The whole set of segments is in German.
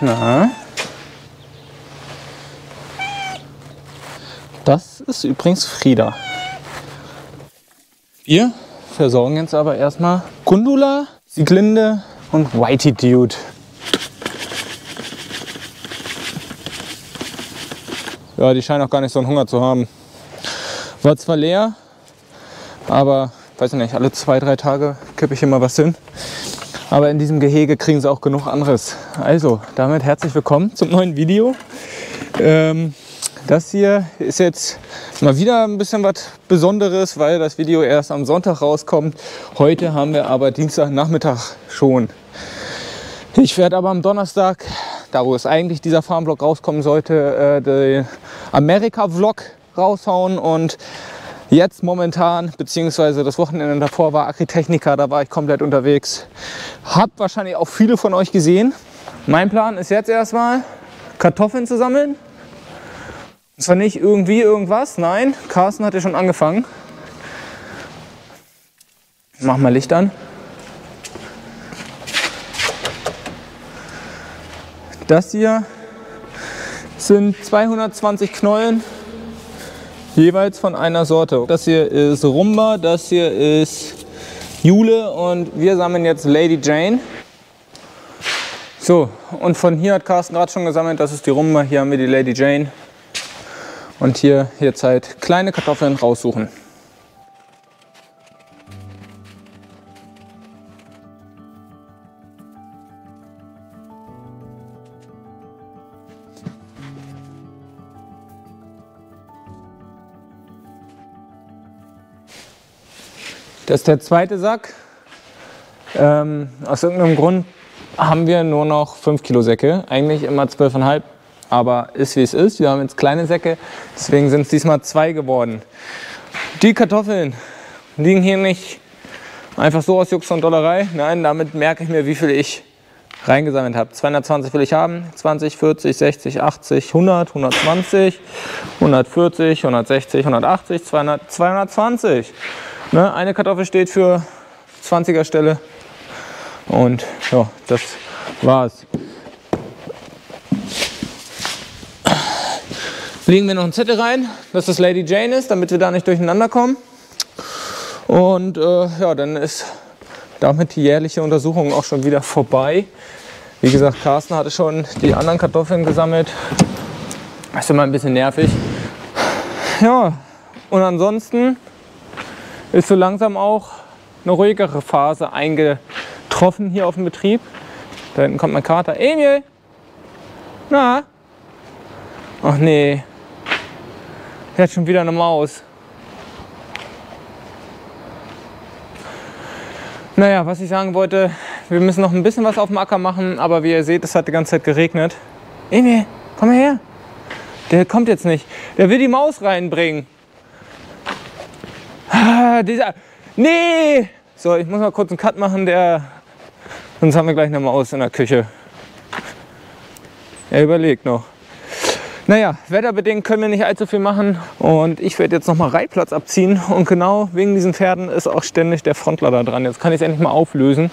Na? Das ist übrigens Frieda. Wir versorgen jetzt aber erstmal Gundula, Sieglinde und Whitey Dude. Ja, die scheinen auch gar nicht so einen Hunger zu haben. War zwar leer, aber weiß ich nicht, alle zwei, drei Tage kippe ich immer was hin. Aber in diesem Gehege kriegen sie auch genug anderes. Also, damit herzlich willkommen zum neuen Video. Ähm, das hier ist jetzt mal wieder ein bisschen was Besonderes, weil das Video erst am Sonntag rauskommt. Heute haben wir aber Dienstagnachmittag schon. Ich werde aber am Donnerstag, da wo es eigentlich dieser Farmvlog rauskommen sollte, äh, den Amerika-Vlog raushauen und jetzt momentan, beziehungsweise das Wochenende davor war Agritechnica, da war ich komplett unterwegs. Habt wahrscheinlich auch viele von euch gesehen. Mein Plan ist jetzt erstmal Kartoffeln zu sammeln und zwar nicht irgendwie irgendwas, nein, Carsten hat ja schon angefangen. Mach mal Licht an. Das hier sind 220 Knollen, jeweils von einer Sorte. Das hier ist Rumba, das hier ist Jule und wir sammeln jetzt Lady Jane. So, und von hier hat Carsten gerade schon gesammelt, das ist die Rumba, hier haben wir die Lady Jane und hier jetzt halt kleine Kartoffeln raussuchen. Das ist der zweite Sack. Ähm, aus irgendeinem Grund haben wir nur noch 5 Kilo Säcke. Eigentlich immer 12,5 aber ist wie es ist. Wir haben jetzt kleine Säcke, deswegen sind es diesmal zwei geworden. Die Kartoffeln liegen hier nicht einfach so aus Jux und Dollerei. Nein, damit merke ich mir, wie viel ich reingesammelt habe. 220 will ich haben, 20, 40, 60, 80, 100, 120, 140, 160, 180, 200, 220. Ne, eine Kartoffel steht für 20er Stelle und ja, das war's. legen wir noch einen Zettel rein, dass das Lady Jane ist, damit wir da nicht durcheinander kommen. Und äh, ja, dann ist damit die jährliche Untersuchung auch schon wieder vorbei. Wie gesagt, Carsten hatte schon die anderen Kartoffeln gesammelt. Das ist immer ein bisschen nervig. Ja, und ansonsten ist so langsam auch eine ruhigere Phase eingetroffen hier auf dem Betrieb. Da hinten kommt mein Kater. Emil! Na? Ach nee, er hat schon wieder eine Maus. Naja, was ich sagen wollte, wir müssen noch ein bisschen was auf dem Acker machen, aber wie ihr seht, es hat die ganze Zeit geregnet. Emil, komm her. Der kommt jetzt nicht. Der will die Maus reinbringen. Ah, dieser. Nee! So, ich muss mal kurz einen Cut machen, der. Sonst haben wir gleich eine Maus in der Küche. Er überlegt noch. Naja, wetterbedingt können wir nicht allzu viel machen und ich werde jetzt nochmal Reitplatz abziehen und genau wegen diesen Pferden ist auch ständig der Frontlader dran. Jetzt kann ich es endlich mal auflösen.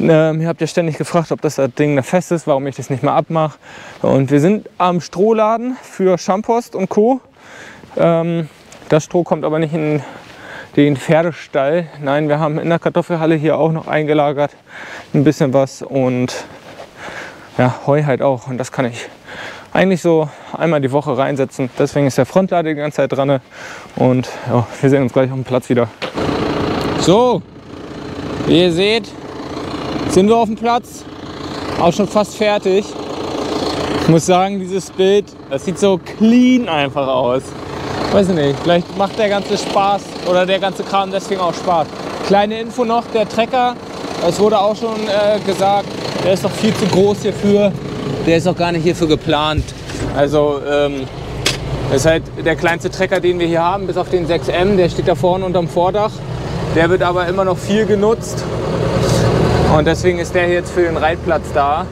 Ähm, ihr habt ja ständig gefragt, ob das, Ding da fest ist, warum ich das nicht mehr abmache. Und wir sind am Strohladen für Schampost und Co. Ähm, das Stroh kommt aber nicht in den Pferdestall. Nein, wir haben in der Kartoffelhalle hier auch noch eingelagert ein bisschen was und ja, Heu halt auch und das kann ich eigentlich so einmal die Woche reinsetzen. Deswegen ist der Frontlader die ganze Zeit dran. Und ja, wir sehen uns gleich auf dem Platz wieder. So, wie ihr seht, sind wir auf dem Platz. Auch schon fast fertig. Ich muss sagen, dieses Bild, das sieht so clean einfach aus. Weiß ich nicht, vielleicht macht der ganze Spaß oder der ganze Kram deswegen auch Spaß. Kleine Info noch, der Trecker, es wurde auch schon äh, gesagt, der ist doch viel zu groß hierfür der ist auch gar nicht hierfür geplant. Also ähm, das ist halt der kleinste Trecker, den wir hier haben, bis auf den 6M, der steht da vorne unterm Vordach. Der wird aber immer noch viel genutzt und deswegen ist der jetzt für den Reitplatz da.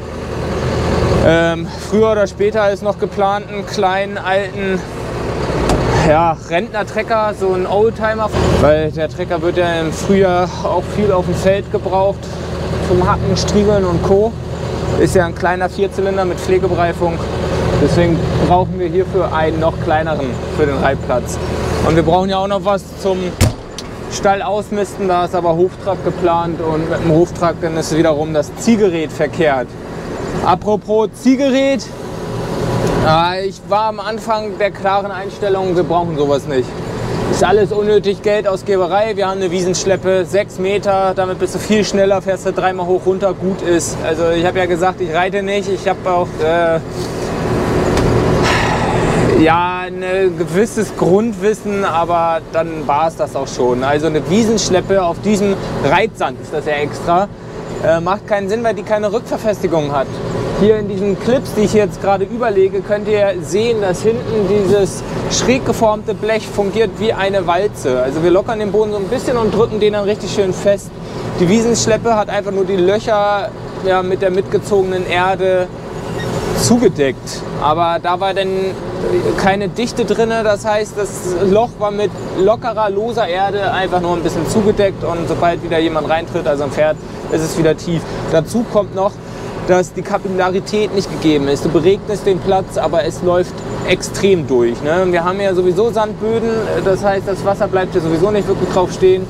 Ähm, früher oder später ist noch geplant, einen kleinen alten ja, Rentner-Trecker, so ein Oldtimer, weil der Trecker wird ja im Frühjahr auch viel auf dem Feld gebraucht zum Hacken, Striegeln und Co. Ist ja ein kleiner Vierzylinder mit Pflegebereifung. Deswegen brauchen wir hierfür einen noch kleineren für den Reitplatz. Und wir brauchen ja auch noch was zum Stall ausmisten. Da ist aber Hoftrag geplant und mit dem Hoftrag dann ist wiederum das Ziehgerät verkehrt. Apropos Ziehgerät, ich war am Anfang der klaren Einstellung, wir brauchen sowas nicht. Ist alles unnötig Geldausgeberei. Wir haben eine Wiesenschleppe, sechs Meter, damit bist du viel schneller, fährst du dreimal hoch runter, gut ist. Also ich habe ja gesagt, ich reite nicht. Ich habe auch äh, ja, ein gewisses Grundwissen, aber dann war es das auch schon. Also eine Wiesenschleppe auf diesem Reitsand ist das ja extra. Äh, macht keinen Sinn, weil die keine Rückverfestigung hat. Hier in diesen Clips, die ich jetzt gerade überlege, könnt ihr sehen, dass hinten dieses schräg geformte Blech fungiert wie eine Walze. Also wir lockern den Boden so ein bisschen und drücken den dann richtig schön fest. Die Wiesenschleppe hat einfach nur die Löcher ja, mit der mitgezogenen Erde zugedeckt. Aber da war dann keine Dichte drin. Das heißt, das Loch war mit lockerer, loser Erde einfach nur ein bisschen zugedeckt. Und sobald wieder jemand reintritt, also ein Pferd, ist es wieder tief. Dazu kommt noch, dass die Kapillarität nicht gegeben ist. Du beregnest den Platz, aber es läuft extrem durch. Ne? Wir haben ja sowieso Sandböden, das heißt, das Wasser bleibt hier sowieso nicht wirklich drauf stehen.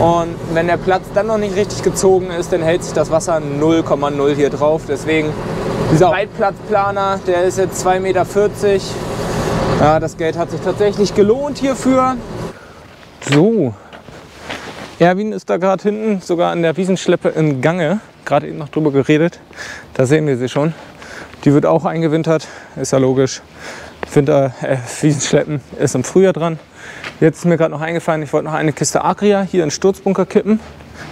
Und wenn der Platz dann noch nicht richtig gezogen ist, dann hält sich das Wasser 0,0 hier drauf. Deswegen dieser Reitplatzplaner, der ist jetzt 2,40 Meter. Ja, das Geld hat sich tatsächlich gelohnt hierfür. So, Erwin ist da gerade hinten, sogar an der Wiesenschleppe im Gange. Gerade eben noch drüber geredet. Da sehen wir sie schon. Die wird auch eingewintert, ist ja logisch. Winter, äh, Wiesenschleppen ist im Frühjahr dran. Jetzt ist mir gerade noch eingefallen, ich wollte noch eine Kiste Agria hier in den Sturzbunker kippen.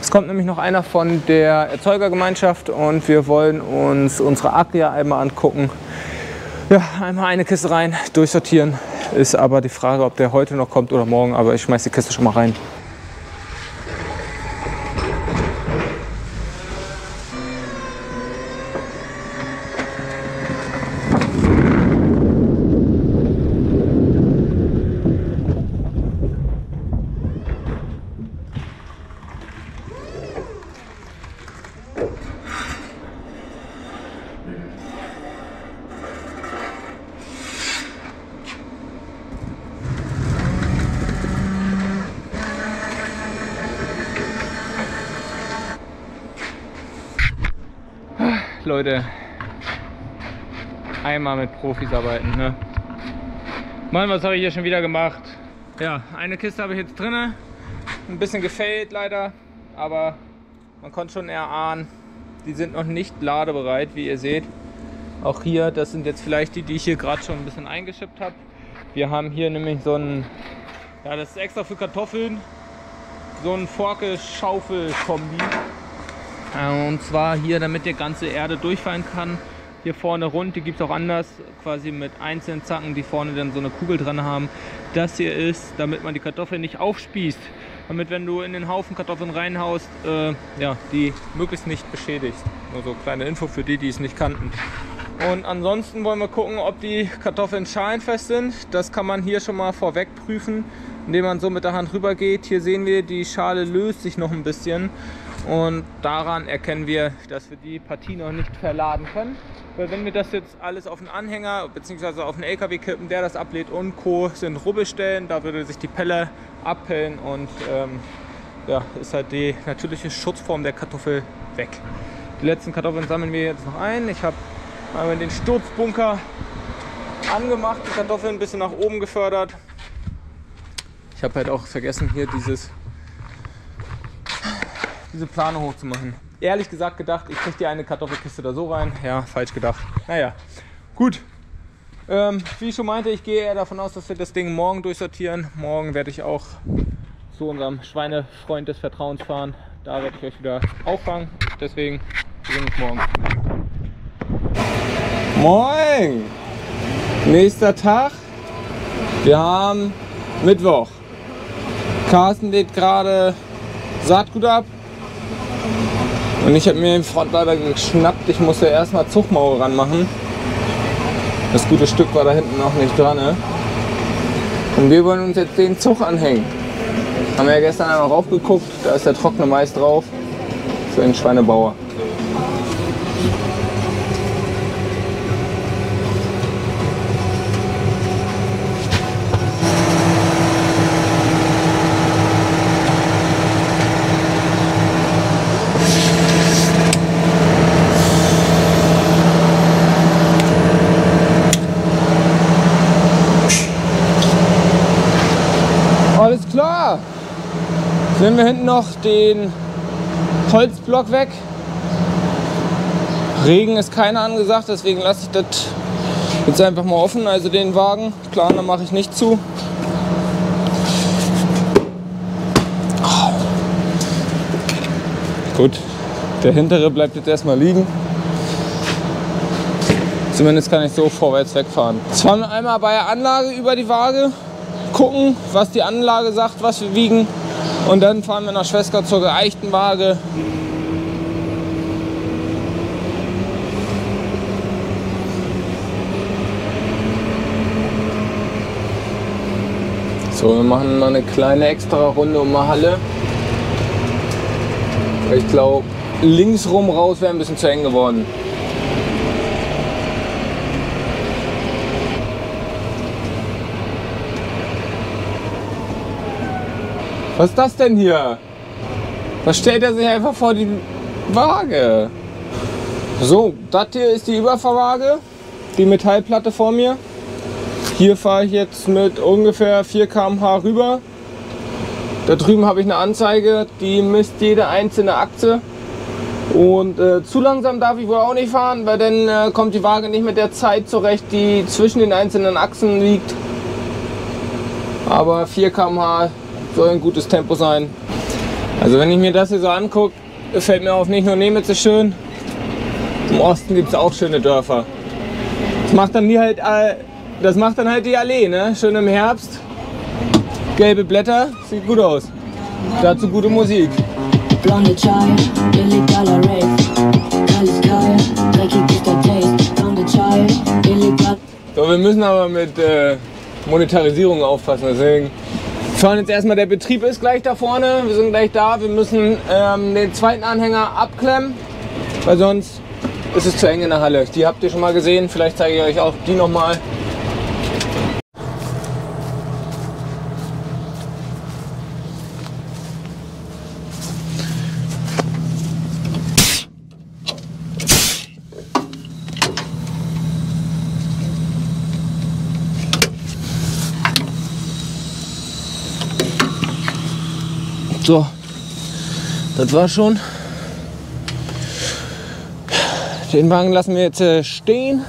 Es kommt nämlich noch einer von der Erzeugergemeinschaft und wir wollen uns unsere Agria einmal angucken. Ja, einmal eine Kiste rein, durchsortieren. Ist aber die Frage, ob der heute noch kommt oder morgen. Aber ich schmeiß die Kiste schon mal rein. Leute, einmal mit Profis arbeiten. Ne? Mann, was habe ich hier schon wieder gemacht? Ja, eine Kiste habe ich jetzt drin. Ein bisschen gefällt leider, aber man konnte schon erahnen, die sind noch nicht ladebereit, wie ihr seht. Auch hier, das sind jetzt vielleicht die, die ich hier gerade schon ein bisschen eingeschippt habe. Wir haben hier nämlich so ein, ja, das ist extra für Kartoffeln, so ein Forke-Schaufel-Kombi. Äh, und zwar hier, damit die ganze Erde durchfallen kann. Hier vorne rund, die gibt es auch anders, quasi mit einzelnen Zacken, die vorne dann so eine Kugel dran haben. Das hier ist, damit man die Kartoffeln nicht aufspießt. Damit, wenn du in den Haufen Kartoffeln reinhaust, äh, ja, die möglichst nicht beschädigst. Nur so kleine Info für die, die es nicht kannten. Und ansonsten wollen wir gucken, ob die Kartoffeln schalenfest sind. Das kann man hier schon mal vorweg prüfen, indem man so mit der Hand rüber geht. Hier sehen wir, die Schale löst sich noch ein bisschen. Und daran erkennen wir, dass wir die Partie noch nicht verladen können. Weil wenn wir das jetzt alles auf einen Anhänger bzw. auf einen LKW kippen, der das ablädt und Co. sind Rubbelstellen, da würde sich die Pelle abpellen und ähm, ja, ist halt die natürliche Schutzform der Kartoffel weg. Die letzten Kartoffeln sammeln wir jetzt noch ein. Ich habe einmal den Sturzbunker angemacht, die Kartoffeln ein bisschen nach oben gefördert. Ich habe halt auch vergessen hier dieses diese Plane hochzumachen. Ehrlich gesagt gedacht, ich kriege dir eine Kartoffelkiste da so rein. Ja, falsch gedacht. Naja, gut. Ähm, wie ich schon meinte, ich gehe eher davon aus, dass wir das Ding morgen durchsortieren. Morgen werde ich auch zu unserem Schweinefreund des Vertrauens fahren. Da werde ich euch wieder auffangen. Deswegen sehen wir uns morgen. Moin! Nächster Tag. Wir haben Mittwoch. Carsten lädt gerade Saatgut ab. Und ich habe mir den Frontlader geschnappt. Ich musste erstmal Zugmauer ranmachen. Das gute Stück war da hinten noch nicht dran. Ne? Und wir wollen uns jetzt den Zug anhängen. Haben wir ja gestern einmal raufgeguckt. Da ist der trockene Mais drauf. Für den Schweinebauer. Alles klar. Nehmen wir hinten noch den Holzblock weg. Regen ist keiner angesagt, deswegen lasse ich das jetzt einfach mal offen. Also den Wagen, dann mache ich nicht zu. Gut, der hintere bleibt jetzt erstmal liegen. Zumindest kann ich so vorwärts wegfahren. Jetzt fahren wir einmal bei der Anlage über die Waage, gucken, was die Anlage sagt, was wir wiegen. Und dann fahren wir nach Schwester zur geeichten Waage. So, wir machen mal eine kleine extra Runde um die Halle. Ich glaube, links rum raus wäre ein bisschen zu eng geworden. Was ist das denn hier? Was stellt er sich einfach vor die Waage? So, das hier ist die Überfahrwaage, die Metallplatte vor mir. Hier fahre ich jetzt mit ungefähr 4 km/h rüber. Da drüben habe ich eine Anzeige, die misst jede einzelne Achse. Und äh, zu langsam darf ich wohl auch nicht fahren, weil dann äh, kommt die Waage nicht mit der Zeit zurecht, die zwischen den einzelnen Achsen liegt. Aber 4 km/h soll ein gutes Tempo sein. Also wenn ich mir das hier so angucke, fällt mir auf, nicht nur Nemitz ist schön, im Osten gibt es auch schöne Dörfer. Das macht dann die halt, äh, das macht dann halt die Allee, ne? Schön im Herbst, gelbe Blätter, sieht gut aus. Dazu gute Musik. Blonde Child, illegaler Rave. Kaltes Kyle, dreckig ist der Taste. Blonde Child, illegal. So, wir müssen aber mit äh, Monetarisierung aufpassen, deswegen fahren jetzt erstmal, der Betrieb ist gleich da vorne, wir sind gleich da, wir müssen ähm, den zweiten Anhänger abklemmen, weil sonst ist es zu eng in der Halle. Die habt ihr schon mal gesehen, vielleicht zeige ich euch auch die nochmal. So, das war schon. Den Wagen lassen wir jetzt äh, stehen.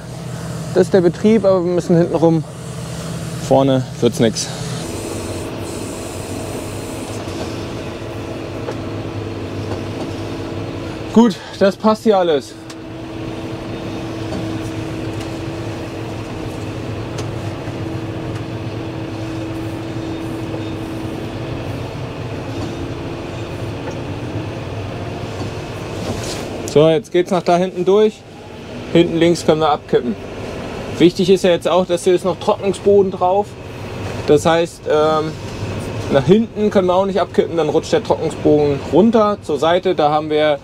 Das ist der Betrieb, aber wir müssen hinten rum. Vorne wird's nichts. Gut, das passt hier alles. So, jetzt geht's nach da hinten durch. Hinten links können wir abkippen. Wichtig ist ja jetzt auch, dass hier ist noch Trocknungsboden drauf. Das heißt, ähm, nach hinten können wir auch nicht abkippen, dann rutscht der Trocknungsboden runter zur Seite. Da haben wir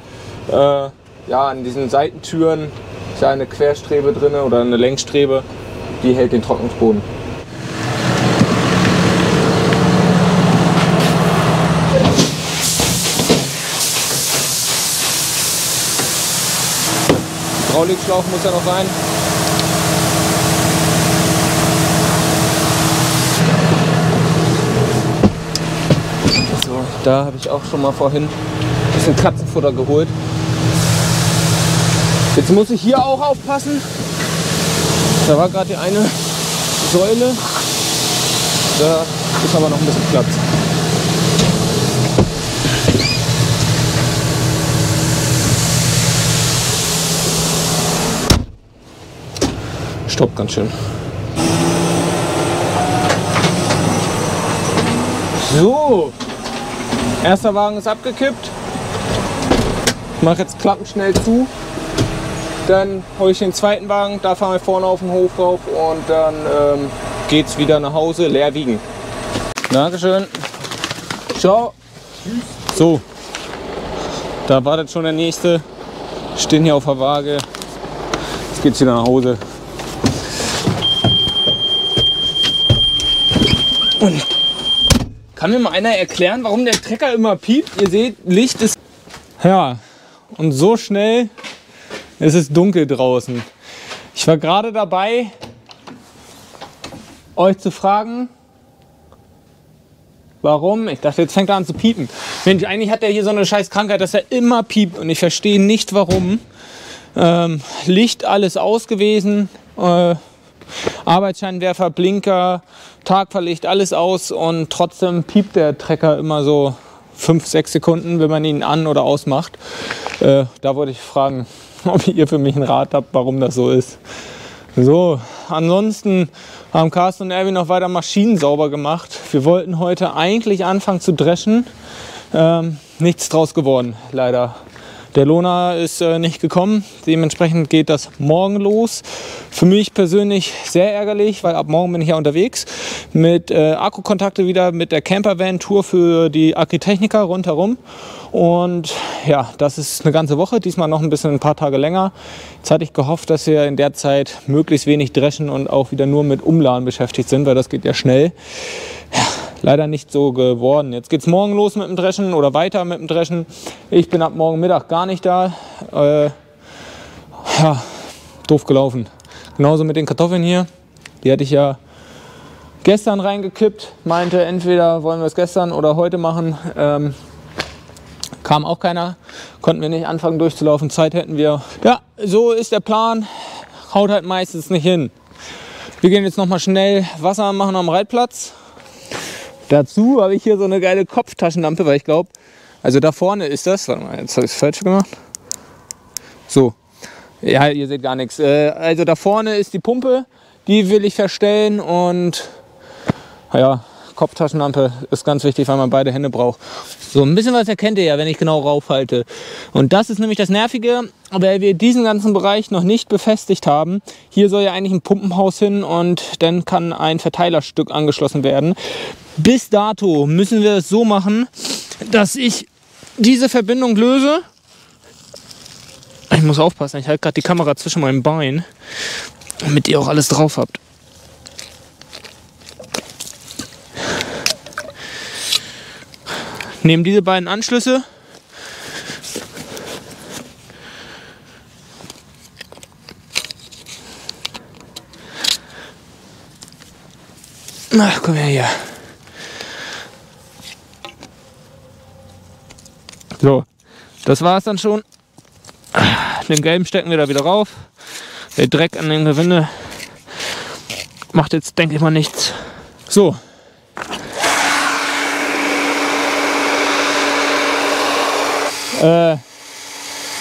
äh, ja an diesen Seitentüren ist ja eine Querstrebe drin oder eine Längsstrebe, die hält den Trocknungsboden. Hydraulikschlauch muss ja noch sein. So, da habe ich auch schon mal vorhin ein bisschen Katzenfutter geholt. Jetzt muss ich hier auch aufpassen. Da war gerade die eine Säule. Da ist aber noch ein bisschen Platz. Stoppt ganz schön. So, erster Wagen ist abgekippt. Ich mache jetzt Klappen schnell zu. Dann hole ich den zweiten Wagen, da fahren wir vorne auf den Hof rauf und dann ähm, geht's wieder nach Hause, leer wiegen. Dankeschön. Ciao. So, da wartet schon der nächste. Stehen hier auf der Waage. Jetzt geht's wieder nach Hause. Und kann mir mal einer erklären, warum der Trecker immer piept? Ihr seht, Licht ist. Ja, und so schnell ist es dunkel draußen. Ich war gerade dabei, euch zu fragen, warum. Ich dachte, jetzt fängt er an zu piepen. Mensch, eigentlich hat er hier so eine scheiß Krankheit, dass er immer piept und ich verstehe nicht warum. Ähm, Licht alles aus gewesen, äh, Arbeitsscheinwerfer, Blinker, Tagverlicht, alles aus und trotzdem piept der Trecker immer so fünf, sechs Sekunden, wenn man ihn an- oder ausmacht. Äh, da wollte ich fragen, ob ihr für mich einen Rat habt, warum das so ist. So, ansonsten haben Carsten und Erwin noch weiter Maschinen sauber gemacht. Wir wollten heute eigentlich anfangen zu dreschen. Ähm, nichts draus geworden, leider. Der Lohner ist äh, nicht gekommen. Dementsprechend geht das morgen los. Für mich persönlich sehr ärgerlich, weil ab morgen bin ich ja unterwegs mit äh, Akkukontakte wieder mit der Campervan-Tour für die Agritechniker rundherum. Und ja, das ist eine ganze Woche, diesmal noch ein bisschen ein paar Tage länger. Jetzt hatte ich gehofft, dass wir in der Zeit möglichst wenig dreschen und auch wieder nur mit Umladen beschäftigt sind, weil das geht ja schnell. Ja, leider nicht so geworden. Jetzt geht es morgen los mit dem Dreschen oder weiter mit dem Dreschen. Ich bin ab morgen Mittag gar nicht da. Äh, ja, doof gelaufen. Genauso mit den Kartoffeln hier. Die hatte ich ja gestern reingekippt. Meinte, entweder wollen wir es gestern oder heute machen. Ähm, kam auch keiner. Konnten wir nicht anfangen durchzulaufen. Zeit hätten wir. Ja, so ist der Plan. Haut halt meistens nicht hin. Wir gehen jetzt noch mal schnell Wasser machen am Reitplatz. Dazu habe ich hier so eine geile Kopftaschenlampe, weil ich glaube, also da vorne ist das. Warte mal, jetzt habe ich es falsch gemacht. So. Ja, ihr seht gar nichts. Äh, also da vorne ist die Pumpe, die will ich verstellen und ja, Kopftaschenlampe ist ganz wichtig, weil man beide Hände braucht. So ein bisschen was erkennt ihr ja, wenn ich genau raufhalte. Und das ist nämlich das Nervige, weil wir diesen ganzen Bereich noch nicht befestigt haben. Hier soll ja eigentlich ein Pumpenhaus hin und dann kann ein Verteilerstück angeschlossen werden. Bis dato müssen wir es so machen, dass ich diese Verbindung löse. Ich muss aufpassen, ich halte gerade die Kamera zwischen meinen Beinen, damit ihr auch alles drauf habt. Nehmen diese beiden Anschlüsse. Ach, komm her hier. So, das war es dann schon. Den gelben stecken wir da wieder rauf. Der Dreck an den Gewinde macht jetzt, denke ich mal, nichts. So. Äh,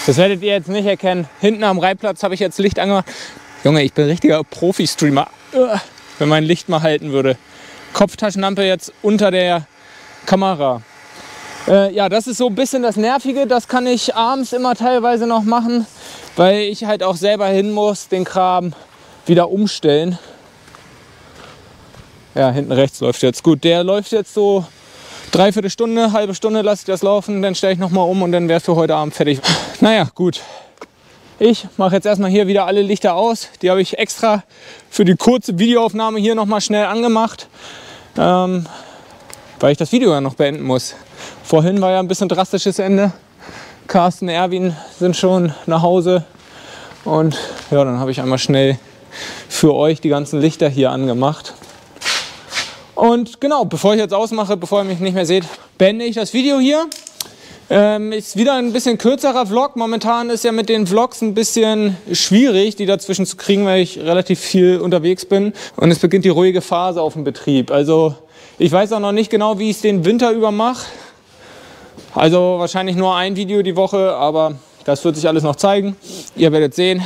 das werdet ihr jetzt nicht erkennen. Hinten am Reitplatz habe ich jetzt Licht angemacht. Junge, ich bin richtiger Profi-Streamer. Äh, wenn mein Licht mal halten würde. Kopftaschenlampe jetzt unter der Kamera. Äh, ja, das ist so ein bisschen das Nervige. Das kann ich abends immer teilweise noch machen, weil ich halt auch selber hin muss, den Kram wieder umstellen. Ja, hinten rechts läuft jetzt. Gut, der läuft jetzt so dreiviertel Stunde, halbe Stunde lasse ich das laufen, dann stelle ich noch mal um und dann wäre es für heute Abend fertig. Naja, gut. Ich mache jetzt erstmal hier wieder alle Lichter aus. Die habe ich extra für die kurze Videoaufnahme hier noch mal schnell angemacht, ähm, weil ich das Video ja noch beenden muss. Vorhin war ja ein bisschen drastisches Ende. Carsten, Erwin sind schon nach Hause und ja, dann habe ich einmal schnell für euch die ganzen Lichter hier angemacht. Und genau, bevor ich jetzt ausmache, bevor ihr mich nicht mehr seht, beende ich das Video hier. Ähm, ist wieder ein bisschen kürzerer Vlog. Momentan ist ja mit den Vlogs ein bisschen schwierig, die dazwischen zu kriegen, weil ich relativ viel unterwegs bin. Und es beginnt die ruhige Phase auf dem Betrieb. Also ich weiß auch noch nicht genau, wie ich es den Winter über mache. Also wahrscheinlich nur ein Video die Woche, aber das wird sich alles noch zeigen. Ihr werdet sehen,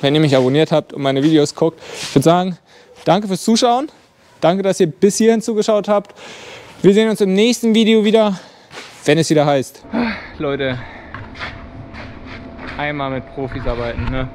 wenn ihr mich abonniert habt und meine Videos guckt. Ich würde sagen, danke fürs Zuschauen. Danke, dass ihr bis hierhin zugeschaut habt. Wir sehen uns im nächsten Video wieder, wenn es wieder heißt. Leute, einmal mit Profis arbeiten. Ne?